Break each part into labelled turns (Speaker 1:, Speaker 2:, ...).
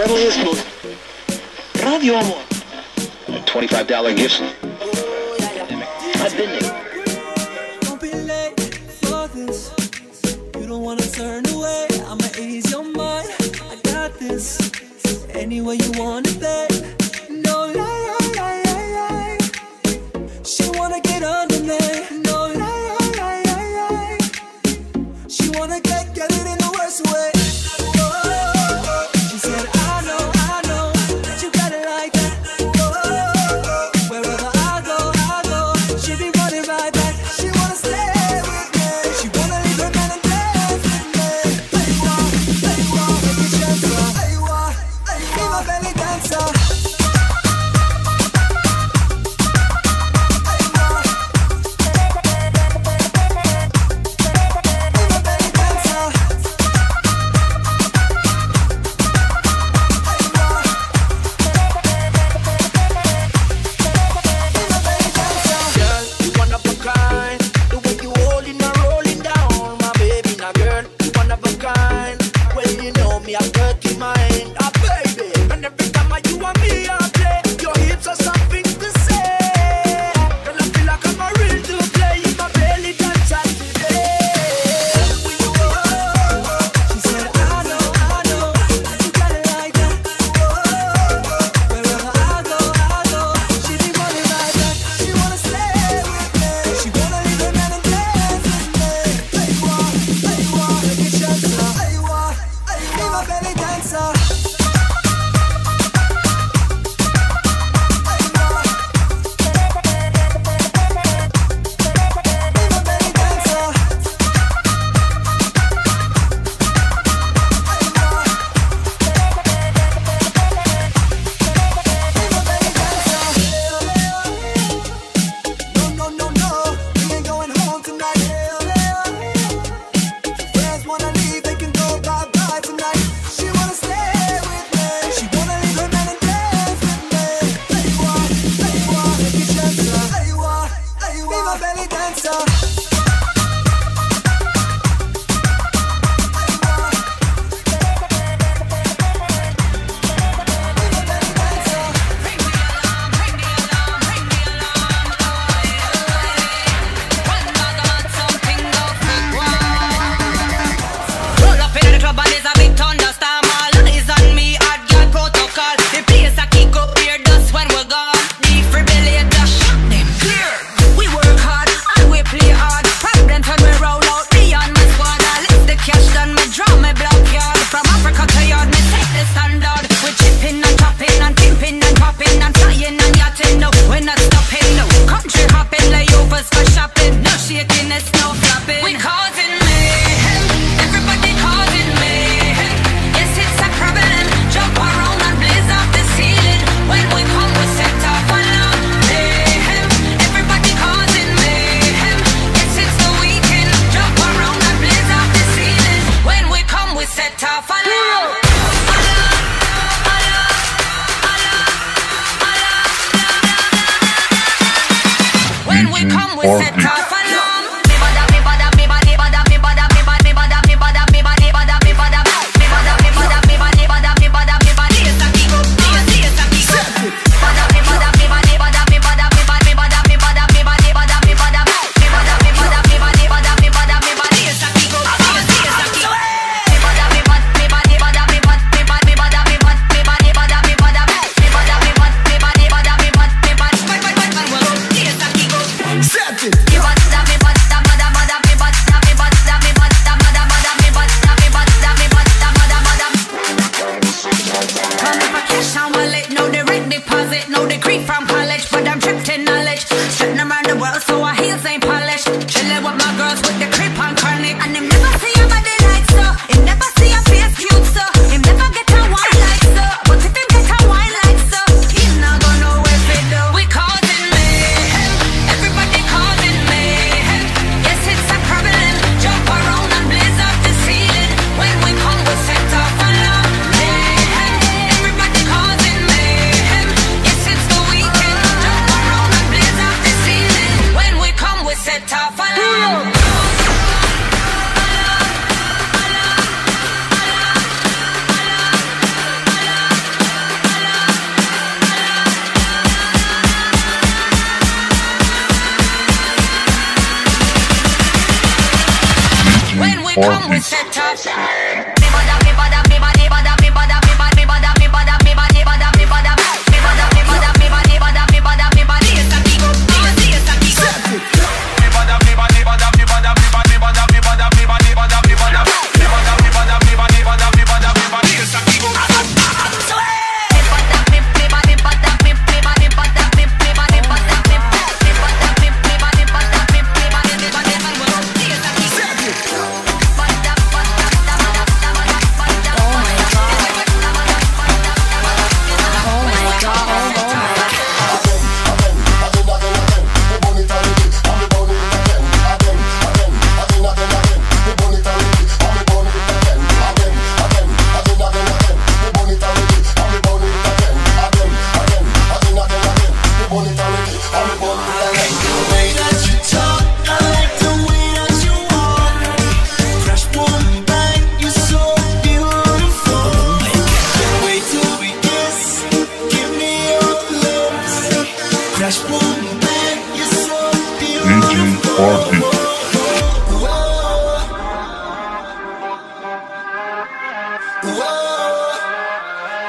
Speaker 1: pedal this. Radio Amor. $25 gifts. I've been there.
Speaker 2: Don't be late for this. You don't wanna turn away. I'ma ease your mind. I got this. Any you want it.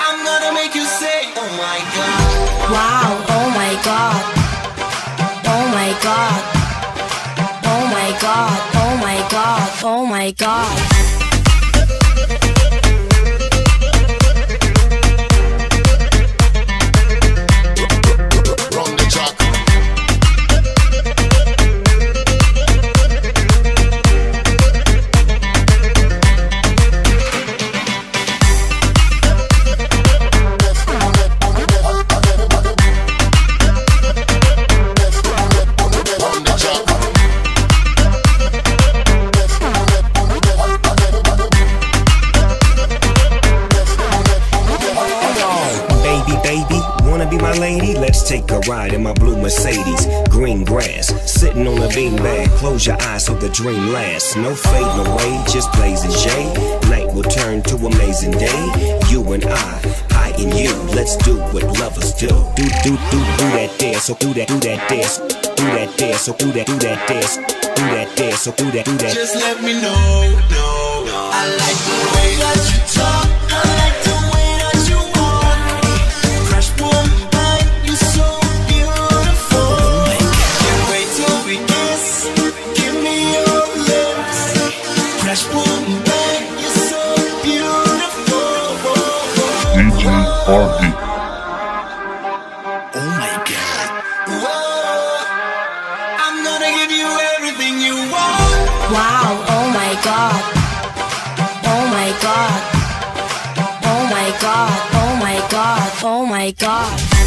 Speaker 3: I'm
Speaker 4: gonna make you say, oh my god.
Speaker 5: Wow, oh my god. Oh my god. Oh my god, oh my god, oh my god.
Speaker 6: Ride in my blue Mercedes. Green grass, sitting on a beanbag. Close your eyes so the dream lasts. No fading away, just blazing J. Night will turn to amazing day. You and I, I and you. Let's do what lovers do. Do, do, do, do that dance. So do that, do that dance. Do that dance. So do that, do that dance. Do that dance. So do that, do that.
Speaker 4: Just let me know, no, no. I like the way that you talk.
Speaker 7: DJ Ardy.
Speaker 4: Oh my god. Whoa. I'm gonna give you everything you want.
Speaker 5: Wow, oh my god. Oh my god. Oh my god, oh my god, oh my god.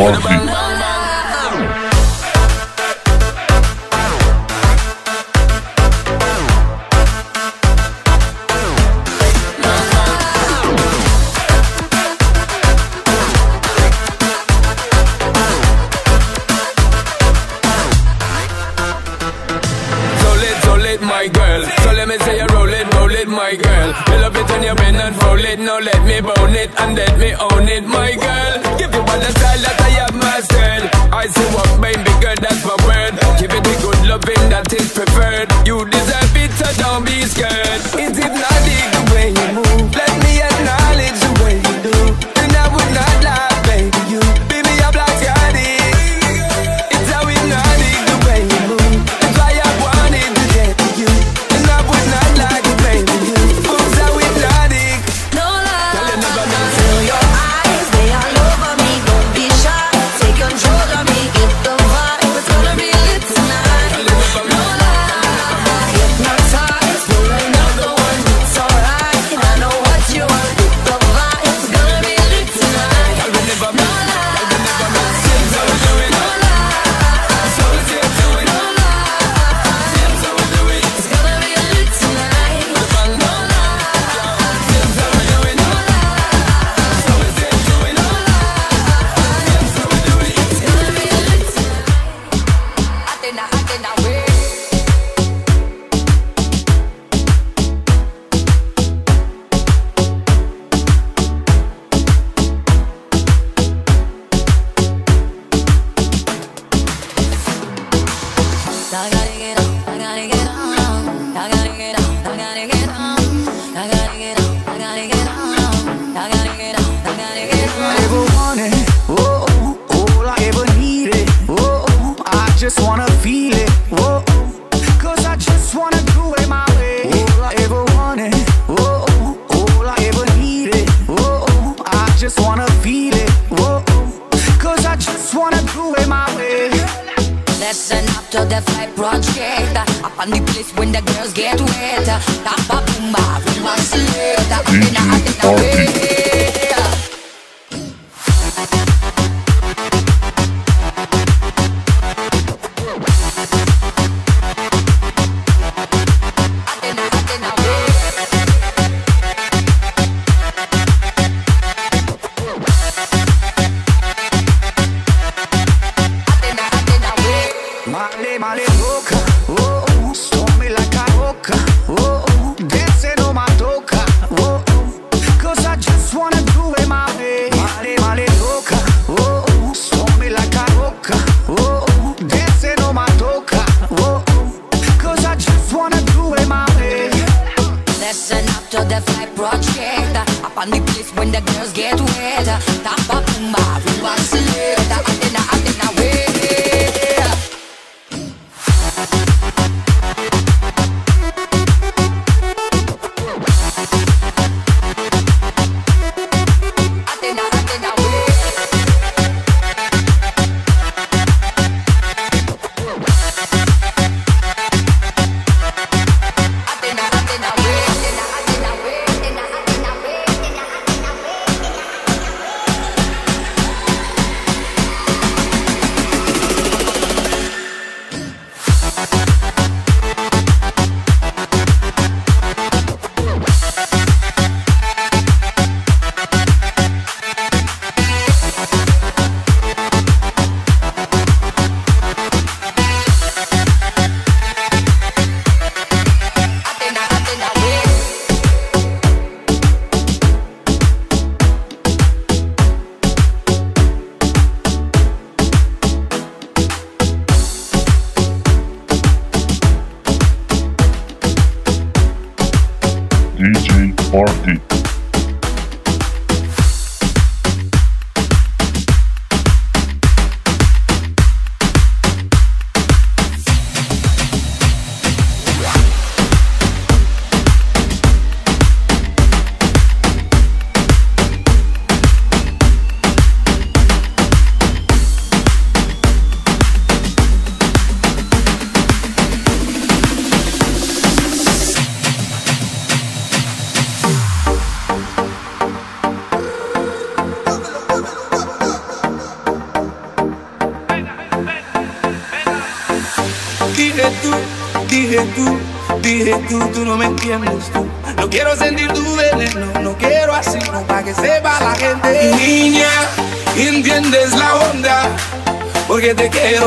Speaker 8: Tonight.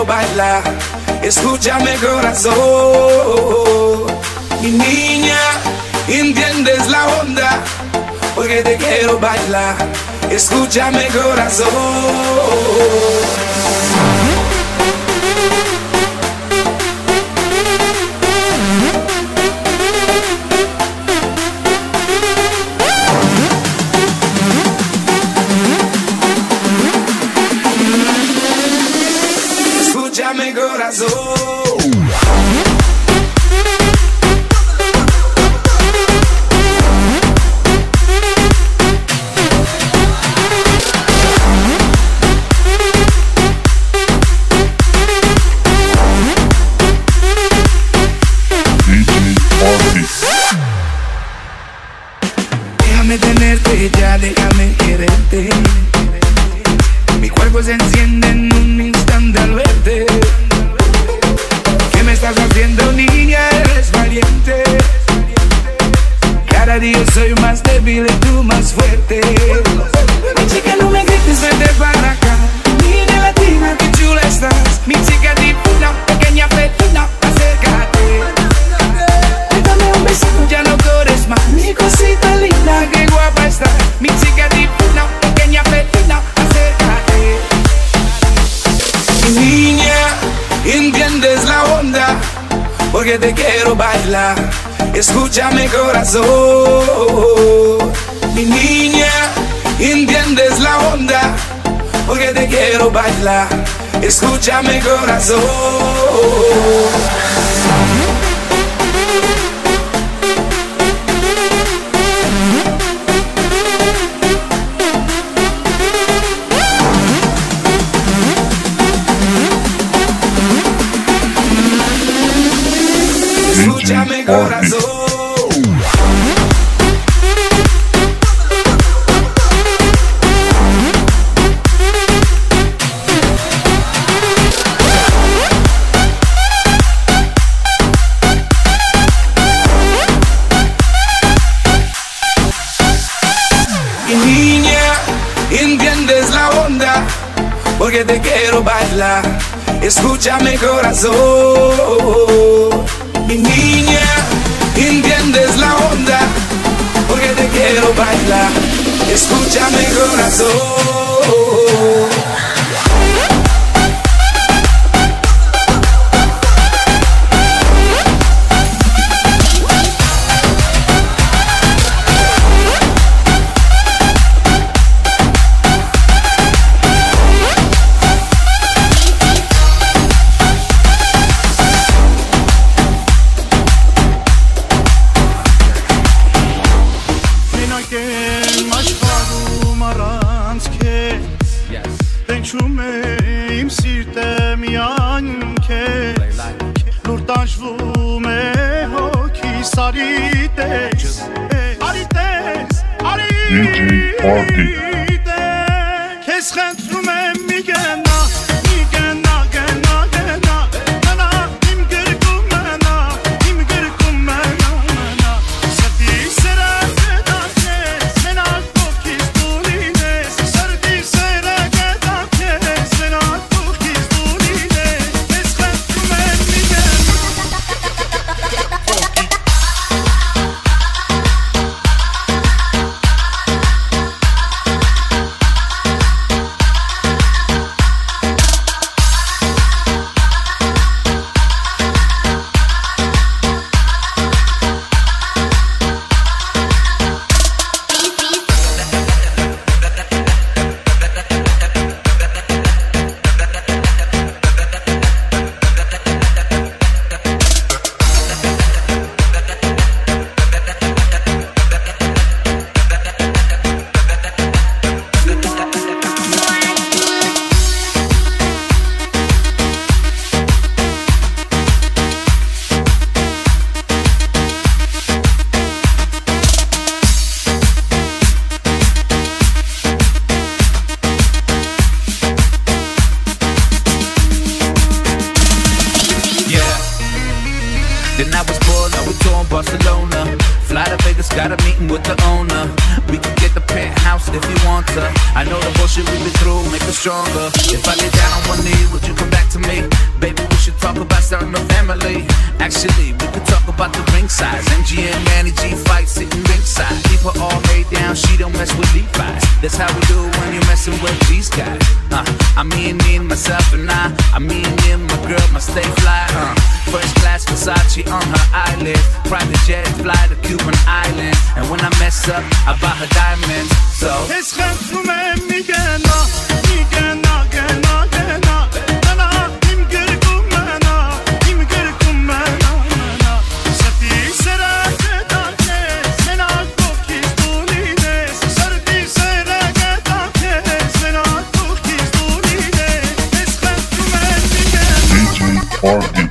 Speaker 9: quiero bailar, escúchame corazón. Mi niña, ¿entiendes la onda? Porque te quiero bailar, escúchame corazón. Yeah. escucha mi corazón. mandes la onda, porque te quiero bailar. Escúchame corazón,
Speaker 10: mi niña, entiendes la onda, porque te quiero bailar. Escúchame corazón.
Speaker 8: form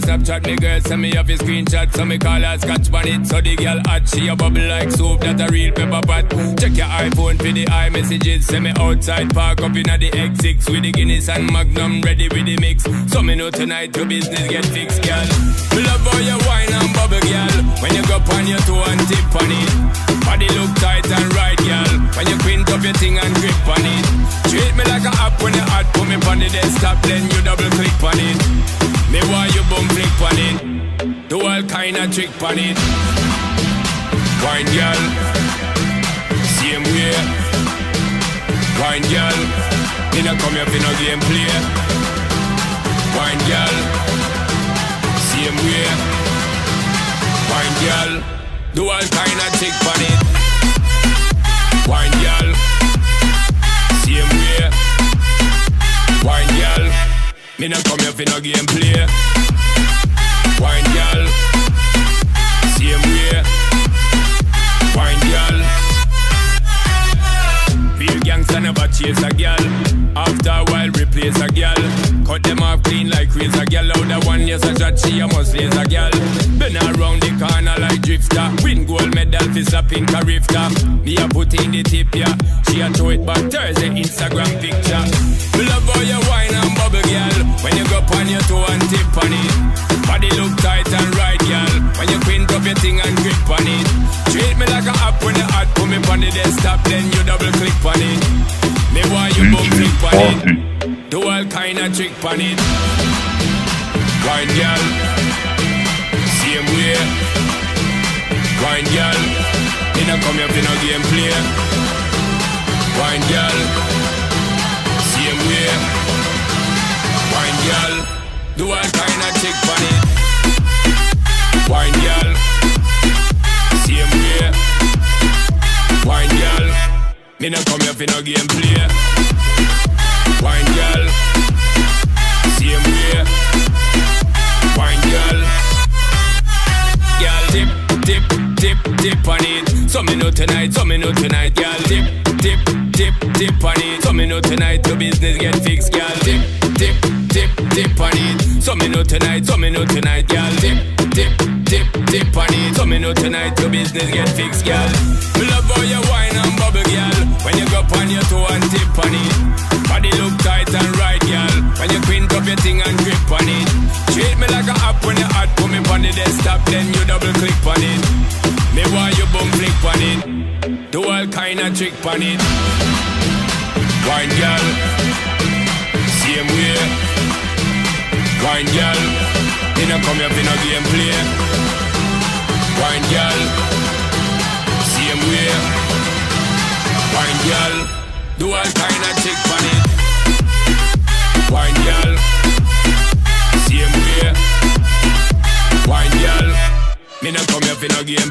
Speaker 8: the Snapchat, me girl send me off his screenshot. So me call her scotch it. So the girl hot, she a bubble like soap that a real pepper pot. Check your iPhone for the iMessages. Send me outside, park up in the X6 with the Guinness and Magnum ready with the mix. So me know tonight your business get fixed, girl. We love how you wine and bubble, girl. When you go on your toe and tip on it. Body look tight and right, girl. When you print up your thing and grip on it. Treat me like a app when you hot, put me on the desktop, then you double click on it. Me why you bum flick on it. Do all kind of trick on it. Wine, girl. Same way. Wine, girl. Me not come here for no game play. Wine, girl. Same way. Wine, girl. Do all kind of trick on it. Wine, girl. Same way. Wine, girl. Me not come here for no game play. Wine, girl. Never chase a girl. After a while, replace a girl. Cut them off clean like razor girl. Out the one yes, I shot she a must lace a girl. Been around the corner like drifter. Win gold medal for slapping a rifter. Me a put in the tip yeah. She a throw it back Thursday Instagram picture. Love how you wine and bubble girl. When you go on your toe and tip on it. Body look tight and right girl. When you quint up your thing and grip on it. Treat me like a app when you hot. Put me on the desktop then you double click on it. Me why you bum click on it. Do all kind of trick on it. Wine girl. Same way. Wine girl. Me not come here for no game play. Wine girl. Same way. Wine girl. Do all kind of trick on it. Wine Me not come here for no game play. Wine girl. Same way. Wine girl. Girl dip, dip, dip, dip on it. So me know tonight, so me know tonight, girl. Dip, dip, dip, dip on it. So me know tonight your business get fixed, girl. Dip, dip, dip, dip on it. So me know tonight, so me know tonight, girl. Dip, dip, dip, dip on it. So me know tonight your business get fixed, girl. Me love how you wine and bubble, girl. When you go on your toe and tip on it. Body look tight and right, girl. When you quint up your thing and grip on it. Treat me like a app when you hot, put me on the desktop, then you double click on it. Me why you bum flick on it. Do all kind of trick on it. Wine girl, same way. Wine girl, me no come here for no game play. Wine girl, same way. Wine girl, do all kind of trick on it. Wine girl, same way. Wine girl, me no come here for no game